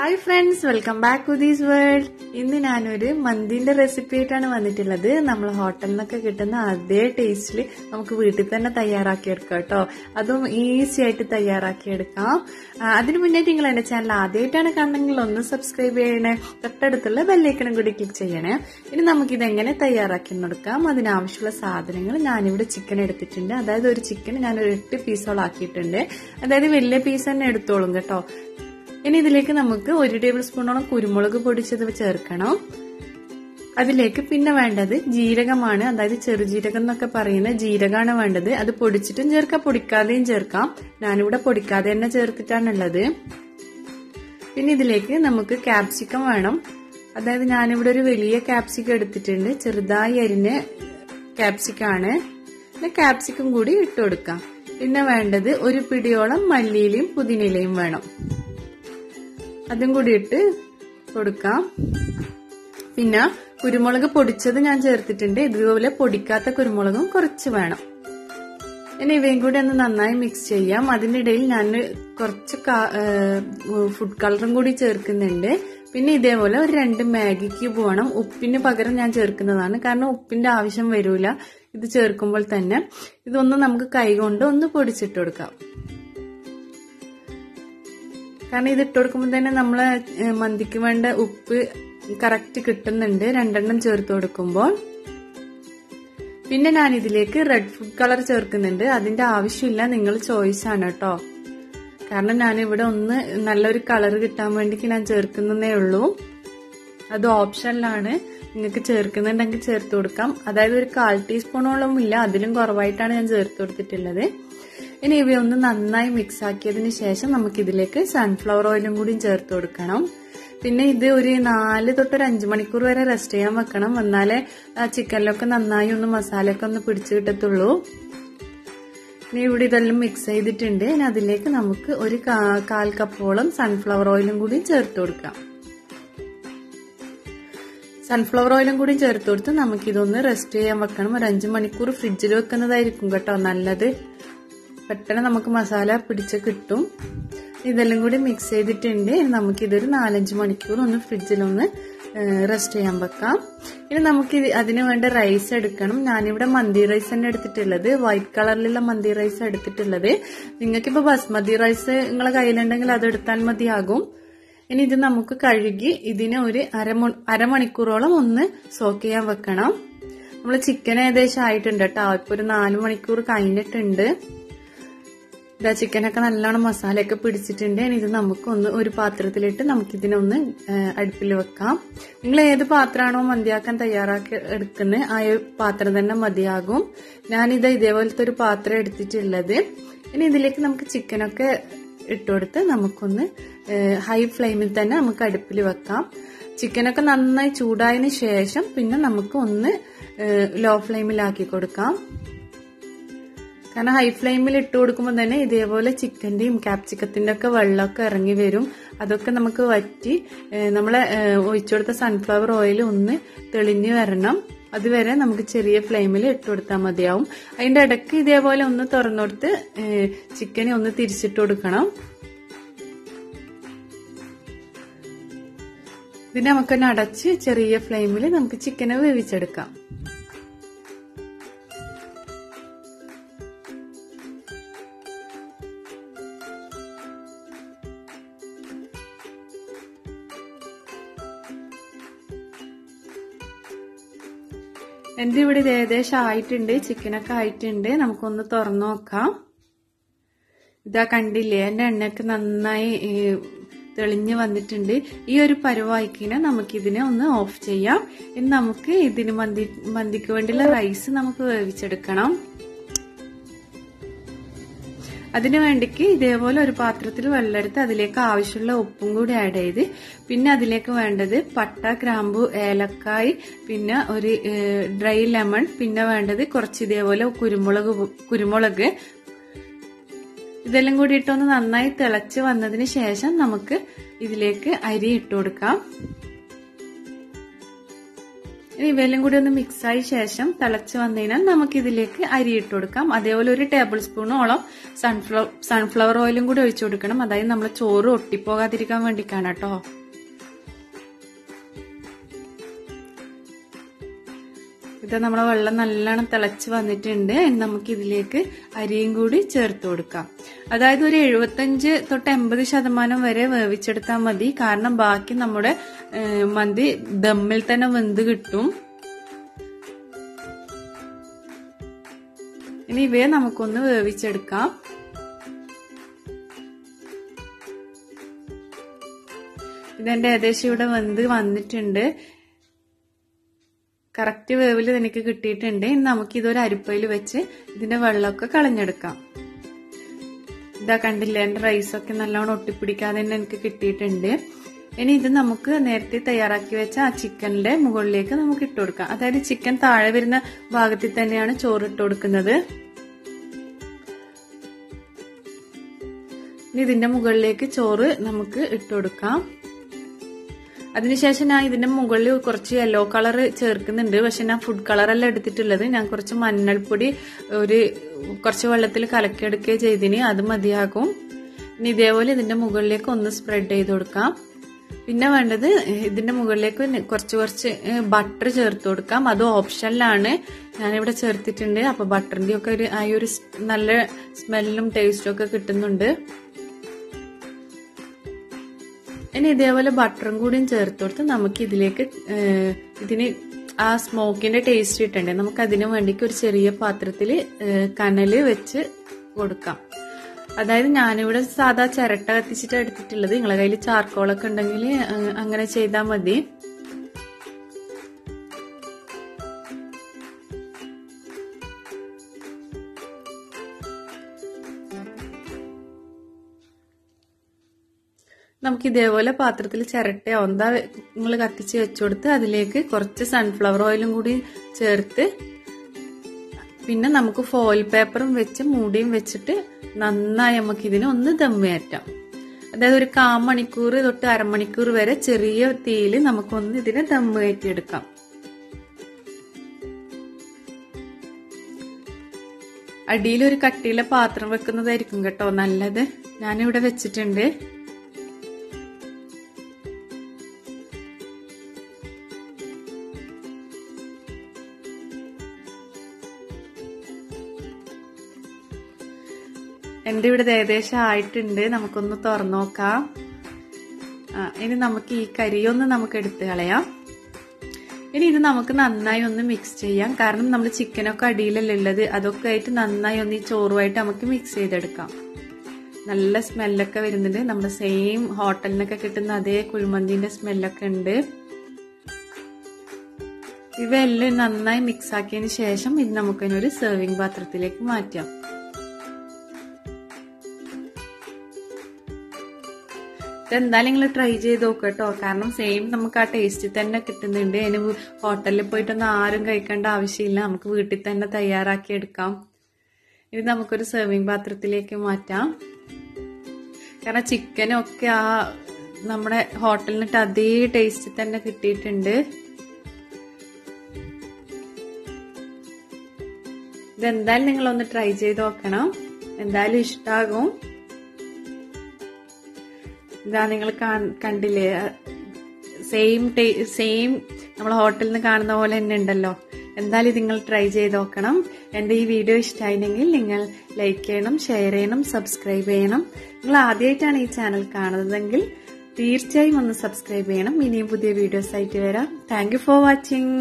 Hi friends welcome back to these world ഇന്ന് ഞാനൊരു മന്തിന്റെ റെസിപ്പി ആയിട്ടാണ് വന്നിട്ടുള്ളത്. നമ്മൾ ഹോട്ടലിൽ നിന്നൊക്കെ കിട്ടുന്ന അതേ ടേസ്റ്റിൽ നമുക്ക് വീട്ടിൽ തന്നെ തയ്യാറാക്കി എടുക്കാം കേട്ടോ. അതും ഈസി ആയിട്ട് തയ്യാറാക്കി എടുക്കാം അതിനു മുന്നേ നിങ്ങൾ എന്റെ ചാനൽ ആദ്യമായിട്ടാണ് കാണുന്നതെങ്കിൽ ഒന്ന് സബ്സ്ക്രൈബ് ചെയ്യണേ. തൊട്ടടുത്തുള്ള ബെല്ലൈക്കണം കൂടി ക്ലിക്ക് ചെയ്യണേ. ഇനി നമുക്കിത് എങ്ങനെ തയ്യാറാക്കി എടുക്കാം? അതിനാവശ്യമുള്ള സാധനങ്ങൾ ഞാനിവിടെ ചിക്കൻ എടുത്തിട്ടുണ്ട്. അതായത് ഒരു ചിക്കൻ ഞാൻ ഒരു എട്ട് പീസോളാക്കിയിട്ടുണ്ട് അതായത് വലിയ പീസ് തന്നെ എടുത്തോളും കേട്ടോ. ഇനി ഇതിലേക്ക് നമുക്ക് ഒരു ടേബിൾ സ്പൂണോളം കുരുമുളക് പൊടിച്ചത് ചേർക്കണം. അതിലേക്ക് പിന്നെ വേണ്ടത് ജീരകമാണ്. അതായത് ചെറുജീരകം എന്നൊക്കെ പറയുന്ന ജീരകമാണ് വേണ്ടത്. അത് പൊടിച്ചിട്ടും ചേർക്കാം. പൊടിക്കാതെയും ചേർക്കാം. ഞാനിവിടെ പൊടിക്കാതെ തന്നെ ചേർത്തിട്ടാണുള്ളത്. പിന്നെ ഇതിലേക്ക് നമുക്ക് ക്യാപ്സിക്കം വേണം. അതായത് ഞാനിവിടെ ഒരു വലിയ ക്യാപ്സിക്കം എടുത്തിട്ടുണ്ട്. ചെറുതായി അരിഞ്ഞ ക്യാപ്സിക്കാണ് പിന്നെ ക്യാപ്സിക്കം കൂടി ഇട്ട് കൊടുക്കാം. പിന്നെ വേണ്ടത് ഒരു പിടിയോളം മല്ലിയിലയും പുതിനയിലയും വേണം. അതും കൂടി ഇട്ട് കൊടുക്കാം. പിന്നെ കുരുമുളക് പൊടിച്ചത് ഞാൻ ചേർത്തിട്ടുണ്ട്. ഇതുപോലെ പൊടിക്കാത്ത കുരുമുളകും കുറച്ച് വേണം. ഇനി ഇവയും കൂടി ഒന്ന് നന്നായി മിക്സ് ചെയ്യാം. അതിനിടയിൽ ഞാൻ കുറച്ച് ഫുഡ് കളറും കൂടി ചേർക്കുന്നുണ്ട്. പിന്നെ ഇതേപോലെ ഒരു രണ്ട് മാഗി ക്യൂബ് വേണം. ഉപ്പിന് പകരം ഞാൻ ചേർക്കുന്നതാണ്. കാരണം ഉപ്പിന്റെ ആവശ്യം വരൂല. ഇത് ചേർക്കുമ്പോൾ തന്നെ. ഇതൊന്ന് നമുക്ക് കൈകൊണ്ട് ഒന്ന് പൊടിച്ചിട്ട് കൊടുക്കാം. കാരണം ഇത് ഇട്ട് കൊടുക്കുമ്പോൾ തന്നെ നമ്മൾ മന്തിക്ക് വേണ്ട ഉപ്പ് കറക്റ്റ് കിട്ടുന്നുണ്ട്. രണ്ടെണ്ണം ചേർത്ത് കൊടുക്കുമ്പോൾ. പിന്നെ ഞാൻ ഇതിലേക്ക് റെഡ് ഫുഡ് കളർ ചേർക്കുന്നുണ്ട്. അതിന്റെ ആവശ്യമില്ല. നിങ്ങൾ ചോയ്സ് ആണ് കേട്ടോ കാരണം ഞാൻ ഇവിടെ ഒന്ന് നല്ലൊരു കളർ കിട്ടാൻ വേണ്ടിക്ക് ഞാൻ ചേർക്കുന്നതേ ഉള്ളൂ. അത് ഓപ്ഷനിലാണ് നിങ്ങൾക്ക് ചേർക്കുന്നുണ്ടെങ്കിൽ ചേർത്ത് കൊടുക്കാം. അതായത് ഒരു കാൽ ടീസ്പൂണോളം ഇല്ല. അതിലും കുറവായിട്ടാണ് ഞാൻ ചേർത്ത് കൊടുത്തിട്ടുള്ളത്. ഇനി ഇവയൊന്ന് നന്നായി മിക്സ് ആക്കിയതിന് ശേഷം നമുക്ക് ഇതിലേക്ക് സൺഫ്ലവർ ഓയിലും കൂടി ചേർത്ത് കൊടുക്കണം. പിന്നെ ഇത് ഒരു നാല് തൊട്ട് ഒരു അഞ്ചു മണിക്കൂർ വരെ റെസ്റ്റ് ചെയ്യാൻ വെക്കണം. എന്നാലേ ചിക്കനിലൊക്കെ നന്നായി ഒന്ന് മസാലയൊക്കെ ഒന്ന് പിടിച്ചു കിട്ടത്തുള്ളൂ. ഇനി ഇവിടെ ഇതെല്ലാം മിക്സ് ചെയ്തിട്ടുണ്ട്. ഇനി അതിലേക്ക് നമുക്ക് ഒരു കാൽ കപ്പോളം സൺഫ്ലവർ ഓയിലും കൂടി ചേർത്ത് കൊടുക്കാം. സൺഫ്ലവർ ഓയിലും കൂടി ചേർത്ത് കൊടുത്ത് നമുക്കിതൊന്ന് റെസ്റ്റ് ചെയ്യാൻ വെക്കണം. ഒരു അഞ്ചു മണിക്കൂർ ഫ്രിഡ്ജിൽ വെക്കുന്നതായിരിക്കും കേട്ടോ നല്ലത്. പെട്ടെന്ന് നമുക്ക് മസാല പിടിച്ച് കിട്ടും. ഇതെല്ലാം കൂടി മിക്സ് ചെയ്തിട്ടുണ്ട്. നമുക്കിതൊരു നാലഞ്ച് മണിക്കൂർ ഒന്ന് ഫ്രിഡ്ജിലൊന്ന് റെസ്റ്റ് ചെയ്യാൻ വെക്കാം. ഇനി നമുക്ക് അതിന് വേണ്ട റൈസ് എടുക്കണം. ഞാനിവിടെ മന്തി റൈസ് തന്നെ എടുത്തിട്ടുള്ളത്. വൈറ്റ് കളറിലുള്ള മന്തി റൈസ് എടുത്തിട്ടുള്ളത്. നിങ്ങൾക്കിപ്പോൾ ബസ്മതി റൈസ് നിങ്ങളെ കയ്യിലുണ്ടെങ്കിൽ അത് എടുത്താൽ മതിയാകും. ഇനി ഇത് നമുക്ക് കഴുകി ഇതിനെ ഒരു അരമ അരമണിക്കൂറോളം ഒന്ന് സോക്ക് ചെയ്യാൻ വെക്കണം. നമ്മൾ ചിക്കൻ ഏകദേശം ആയിട്ടുണ്ട് കേട്ടോ. ഇപ്പൊ ഒരു നാല് മണിക്കൂർ കഴിഞ്ഞിട്ടുണ്ട്. ഇതാ ചിക്കനൊക്കെ നല്ലോണം മസാലയൊക്കെ പിടിച്ചിട്ടുണ്ട്. ഇനി ഇത് നമുക്കൊന്ന് ഒരു പാത്രത്തിലിട്ട് നമുക്കിതിനൊന്ന് അടുപ്പിൽ വെക്കാം. നിങ്ങൾ ഏത് പാത്രമാണോ മന്തിയാക്കാൻ തയ്യാറാക്കി എടുക്കുന്നത് ആ പാത്രം തന്നെ മതിയാകും. ഞാനിത് ഇതേപോലത്തെ ഒരു പാത്രം എടുത്തിട്ടുള്ളത്. ഇനി ഇതിലേക്ക് നമുക്ക് ചിക്കനൊക്കെ ഇട്ടുകൊടുത്ത് നമുക്കൊന്ന് ഹൈ ഫ്ലെയിമിൽ തന്നെ നമുക്ക് അടുപ്പിൽ വെക്കാം. ചിക്കനൊക്കെ നന്നായി ചൂടായതിനു ശേഷം പിന്നെ നമുക്ക് ഒന്ന് ലോ ഫ്ലെയിമിലാക്കി കൊടുക്കാം. കാരണം ഹൈ ഫ്ലെയിമിൽ ഇട്ട് കൊടുക്കുമ്പോൾ തന്നെ ഇതേപോലെ ചിക്കന്റെയും ക്യാപ്സിക്കത്തിന്റെ ഒക്കെ വെള്ളമൊക്കെ ഇറങ്ങി വരും. അതൊക്കെ നമുക്ക് വറ്റി നമ്മൾ ഒഴിച്ചു കൊടുത്ത സൺഫ്ലവർ ഓയിൽ ഒന്ന് തെളിഞ്ഞു വരണം. അതുവരെ നമുക്ക് ചെറിയ ഫ്ലെയിമിൽ ഇട്ട് കൊടുത്താൽ മതിയാവും. അതിന്റെ ഇടയ്ക്ക് ഇതേപോലെ ഒന്ന് തുറന്നു കൊടുത്ത് ചിക്കനെ ഒന്ന് തിരിച്ചിട്ട് കൊടുക്കണം. ഇതിനെ നമുക്കൊന്ന് അടച്ച് ചെറിയ ഫ്ലെയിമിൽ നമുക്ക് ചിക്കനെ വേവിച്ചെടുക്കാം. എന്റെ ഇവിടെ ഇത് ഏകദേശം ആയിട്ടുണ്ട് ചിക്കനൊക്കെ ആയിട്ടുണ്ട്. നമുക്കൊന്ന് തുറന്നു നോക്കാം. ഇതാ കണ്ടില്ലേ എന്റെ എണ്ണയൊക്കെ നന്നായി തെളിഞ്ഞു വന്നിട്ടുണ്ട്. ഈ ഒരു പരുവായിക്കിനെ നമുക്കിതിനെ ഒന്ന് ഓഫ് ചെയ്യാം. ഇനി നമുക്ക് ഇതിന് മന്തി മന്തിക്ക് വേണ്ടിയുള്ള റൈസ് നമുക്ക് വേവിച്ചെടുക്കണം. അതിനു വേണ്ടിക്ക് ഇതേപോലെ ഒരു പാത്രത്തിൽ വെള്ളമെടുത്ത് അതിലേക്ക് ആവശ്യമുള്ള ഉപ്പും കൂടി ആഡ് ചെയ്ത് പിന്നെ അതിലേക്ക് വേണ്ടത് പട്ട ഗ്രാമ്പു ഏലക്കായ് പിന്നെ ഒരു ഡ്രൈ ലെമൺ പിന്നെ വേണ്ടത് കുറച്ച് ഇതേപോലെ കുരുമുളക് കുരുമുളക്. ഇതെല്ലാം കൂടി ഇട്ടൊന്ന് നന്നായി തിളച്ച് വന്നതിന് ശേഷം നമുക്ക് ഇതിലേക്ക് അരി ഇട്ട് കൊടുക്കാം. ഇനി ഇവയെല്ലാം കൂടി ഒന്ന് മിക്സായ ശേഷം തിളച്ച് വന്നു കഴിഞ്ഞാൽ നമുക്ക് ഇതിലേക്ക് അരി ഇട്ട് കൊടുക്കാം. അതേപോലെ ഒരു ടേബിൾ സ്പൂണോളം സൺഫ്ലവർ സൺഫ്ലവർ ഓയിലും കൂടി ഒഴിച്ചു കൊടുക്കണം. അതായത് നമ്മൾ ചോറ് ഒട്ടിപ്പോകാതിരിക്കാൻ വേണ്ടിക്കാണ് കേട്ടോ. ഇത് നമ്മളെ വെള്ളം നല്ലോണം തിളച്ച് വന്നിട്ടുണ്ട്. നമുക്ക് ഇതിലേക്ക് അരിയും കൂടി ചേർത്ത് കൊടുക്കാം. അതായത് ഒരു എഴുപത്തഞ്ച് തൊട്ട് എൺപത് ശതമാനം വരെ വേവിച്ചെടുത്താൽ മതി. കാരണം ബാക്കി നമ്മുടെ മന്തി ദമ്മിൽ തന്നെ വെന്ത് കിട്ടും. ഇനി ഇവയെ നമുക്കൊന്ന് വേവിച്ചെടുക്കാം. ഇതെന്റെ ഏകദേശം ഇവിടെ വെന്ത് വന്നിട്ടുണ്ട്. കറക്റ്റ് വേവിൽ എനിക്ക് കിട്ടിയിട്ടുണ്ട്. ഇനി നമുക്ക് ഇതൊരു അരിപ്പയിൽ വെച്ച് ഇതിന്റെ വെള്ളമൊക്കെ കളഞ്ഞെടുക്കാം. ഇതാ കണ്ടില്ലേ എന്റെ റൈസൊക്കെ നല്ലോണം ഒട്ടിപ്പിടിക്കാതെ തന്നെ എനിക്ക് കിട്ടിയിട്ടുണ്ട്. ഇനി ഇത് നമുക്ക് നേരത്തെ തയ്യാറാക്കി വെച്ച ആ ചിക്കനിന്റെ മുകളിലേക്ക് നമുക്ക് ഇട്ട് കൊടുക്കാം. അതായത് ചിക്കൻ താഴെ വരുന്ന ഭാഗത്തിൽ തന്നെയാണ് ചോറ് ഇട്ട് കൊടുക്കുന്നത്. ഇനി ഇതിന്റെ മുകളിലേക്ക് ചോറ് നമുക്ക് ഇട്ട് കൊടുക്കാം. അതിനുശേഷം ഞാൻ ഇതിന്റെ മുകളിൽ കുറച്ച് യെല്ലോ കളർ ചേർക്കുന്നുണ്ട്. പക്ഷെ ഞാൻ ഫുഡ് കളറല്ല എടുത്തിട്ടുള്ളത്. ഞാൻ കുറച്ച് മഞ്ഞൾപ്പൊടി ഒരു കുറച്ച് വെള്ളത്തിൽ കലക്കിയെടുക്കുക ചെയ്തിന്. അത് മതിയാകും. ഇനി ഇതേപോലെ ഇതിന്റെ മുകളിലേക്ക് ഒന്ന് സ്പ്രെഡ് ചെയ്ത് കൊടുക്കാം. പിന്നെ വേണ്ടത് ഇതിന്റെ മുകളിലേക്ക് കുറച്ച് കുറച്ച് ബട്ടർ ചേർത്ത് കൊടുക്കാം. അത് ഓപ്ഷനിലാണ് ഞാനിവിടെ ചേർത്തിട്ടുണ്ട്. അപ്പൊ ബട്ടറിന്റെ ഒക്കെ ഒരു ആ ഒരു നല്ല സ്മെല്ലും ടേസ്റ്റും ഒക്കെ കിട്ടുന്നുണ്ട്. ഇനി ഇതേപോലെ ബട്ടറും കൂടിയും ചേർത്ത് കൊടുത്ത് നമുക്ക് ഇതിലേക്ക് ഇതിന് ആ സ്മോക്കിന്റെ ടേസ്റ്റ് കിട്ടണ്ടേ? നമുക്ക് അതിനു വേണ്ടിക്ക് ഒരു ചെറിയ പാത്രത്തിൽ കനൽ വെച്ച് കൊടുക്കാം. അതായത് ഞാനിവിടെ സാധാ ചിരട്ട കത്തിച്ചിട്ട് എടുത്തിട്ടുള്ളത്. നിങ്ങളെ കയ്യിൽ ചാർക്കോളൊക്കെ ഉണ്ടെങ്കിൽ അങ്ങനെ ചെയ്താൽ മതി. നമുക്ക് ഇതേപോലെ പാത്രത്തിൽ ചിരട്ടയോ ഒന്ത നിങ്ങൾ കത്തിച്ച് വെച്ചുകൊടുത്ത് അതിലേക്ക് കുറച്ച് സൺഫ്ലവർ ഓയിലും കൂടി ചേർത്ത് പിന്നെ നമുക്ക് ഫോയിൽ പേപ്പറും വെച്ച് മൂടിയും വെച്ചിട്ട് നന്നായി നമുക്ക് ഇതിനെ ഒന്ന് ദമ്മേറ്റാം അതായത് ഒരു കാ മണിക്കൂർ തൊട്ട് അരമണിക്കൂർ വരെ ചെറിയ തീയിൽ നമുക്കൊന്ന് ഇതിനെ ദമ്മ് കയറ്റിയെടുക്കാം അടിയിൽ ഒരു കട്ടിയിലെ പാത്രം വെക്കുന്നതായിരിക്കും കേട്ടോ നല്ലത്. ഞാനിവിടെ വെച്ചിട്ടുണ്ട്. എന്റെ ഇവിടെ ഏകദേശം ആയിട്ടുണ്ട് നമുക്കൊന്ന് തുറന്നു നോക്കാം ഇനി നമുക്ക് ഈ കരിയൊന്ന് നമുക്ക് എടുത്ത് കളയാം. ഇനി ഇത് നമുക്ക് നന്നായി ഒന്ന് മിക്സ് ചെയ്യാം. കാരണം നമ്മൾ ചിക്കനൊക്കെ അടിയിലല്ലേ ഉള്ളത് അതൊക്കെ ആയിട്ട് നന്നായി ഒന്ന് ഈ ചോറുമായിട്ട് നമുക്ക് മിക്സ് ചെയ്തെടുക്കാം. നല്ല സ്മെല്ലൊക്കെ വരുന്നുണ്ട്. നമ്മുടെ സെയിം ഹോട്ടലിനൊക്കെ കിട്ടുന്ന അതേ കുഴിമന്തിന്റെ സ്മെല്ലൊക്കെ ഉണ്ട്. ഇവയെല്ലാം നന്നായി മിക്സ് ആക്കിയതിന് ശേഷം ഇത് നമുക്കിനൊരു സെർവിങ് പാത്രത്തിലേക്ക് മാറ്റാം. ഇതെന്തായാലും നിങ്ങൾ ട്രൈ ചെയ്ത് നോക്കുക കേട്ടോ കാരണം സെയിം നമുക്ക് ആ ടേസ്റ്റിൽ തന്നെ കിട്ടുന്നുണ്ട്. അതിന് ഹോട്ടലിൽ പോയിട്ടൊന്നും ആരും കഴിക്കേണ്ട ആവശ്യമില്ല. നമുക്ക് വീട്ടിൽ തന്നെ തയ്യാറാക്കി എടുക്കാം. ഇത് നമുക്കൊരു സെർവിങ് പാത്രത്തിലേക്ക് മാറ്റാം. കാരണം ചിക്കനൊക്കെ ആ നമ്മുടെ ഹോട്ടലിനിട്ട് അതേ ടേസ്റ്റിൽ തന്നെ കിട്ടിയിട്ടുണ്ട്. ഇതെന്തായാലും നിങ്ങളൊന്ന് ട്രൈ ചെയ്ത് നോക്കണം. എന്തായാലും ഇഷ്ടാകും. ഇതാ നിങ്ങൾ കണ്ടില്ലേ? സെയിം സെയിം നമ്മൾ ഹോട്ടലിൽ നിന്ന് കാണുന്ന പോലെ തന്നെ ഉണ്ടല്ലോ. എന്തായാലും നിങ്ങൾ ട്രൈ ചെയ്ത് നോക്കണം. എന്റെ ഈ വീഡിയോ ഇഷ്ടമായിരുന്നെങ്കിൽ നിങ്ങൾ ലൈക്ക് ചെയ്യണം ഷെയർ ചെയ്യണം സബ്സ്ക്രൈബ് ചെയ്യണം. നിങ്ങൾ ആദ്യമായിട്ടാണ് ഈ ചാനൽ കാണുന്നതെങ്കിൽ തീർച്ചയായും ഒന്ന് സബ്സ്ക്രൈബ് ചെയ്യണം. ഇനിയും പുതിയ വീഡിയോസ് ആയിട്ട് വരാം. Thank for watching